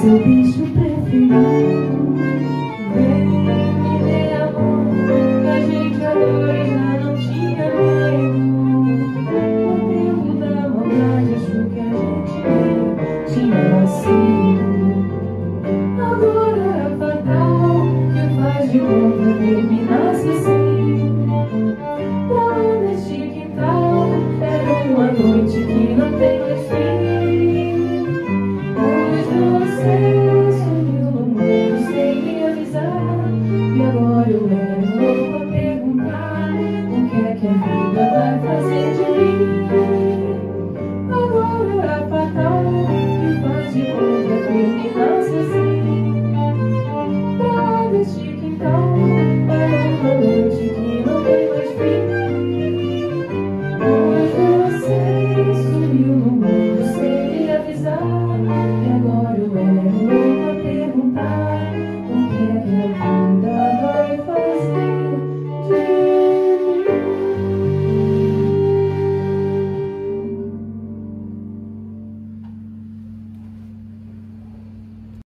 faz de que a vida vai fazer de mim.